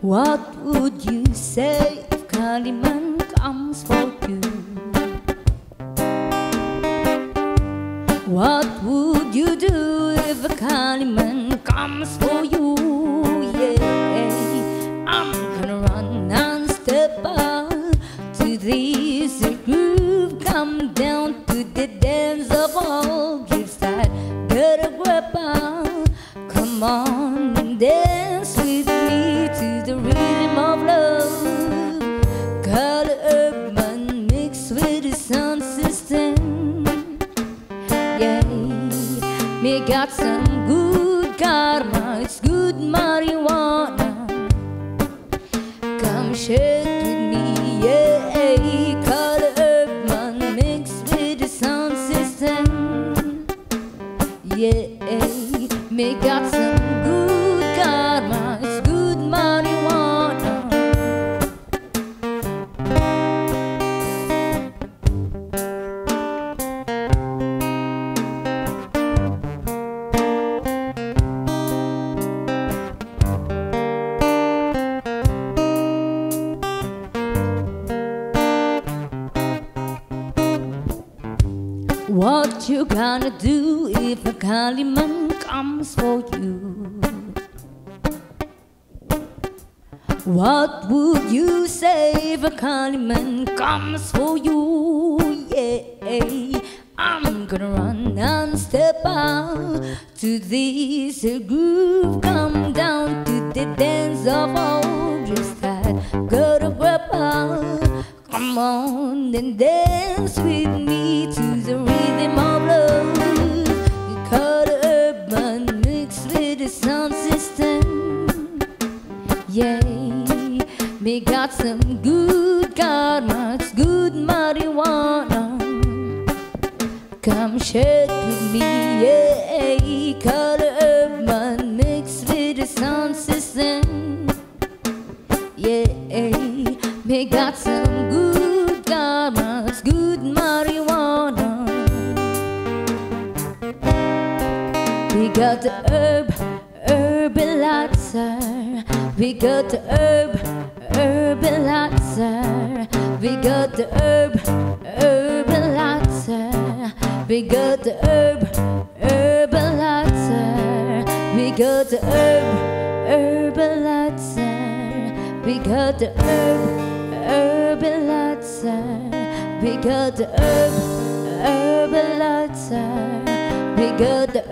What would you say if Kaliman comes for you? What would you do if a Kaliman comes for you? Yeah, I'm gonna run and step up to this groove, come down to the dance of all gifts that gotta grab on. Come on and dance Yeah, me got some good karma, it's good marijuana. Come shake with me, yeah. Collie herb man mixed with the sound system. Yeah, me got some What you gonna do if a Kaliman comes for you? What would you say if a Kaliman comes for you? Yeah, I'm gonna run and step out to this groove. Come down to the dance of all just that gotta grab out. Come on and dance with me got some good karma, good marijuana. Come shake with me, yeah. Collie herb man mixed with the sound system. Yeah, me got some good karma, good marijuana. We got the herb, herbalizer. We got the herb, herbalizer. We got the herb, herbalizer. We got the herb, herbalizer. We got the herb, herbalizer. We got the herb, herbalizer. We got the herb, herbalizer. We got the